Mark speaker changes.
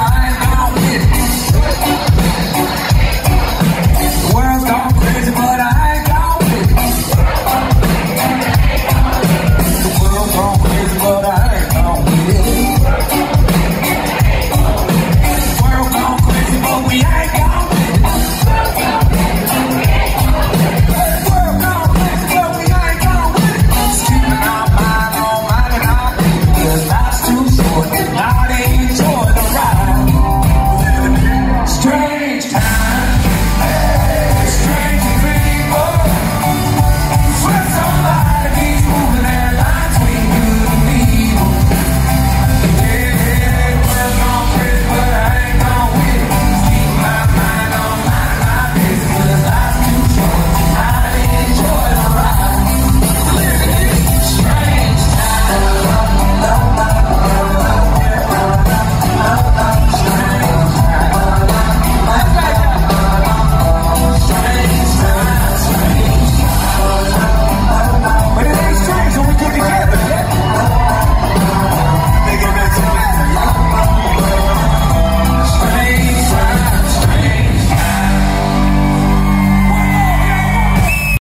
Speaker 1: right.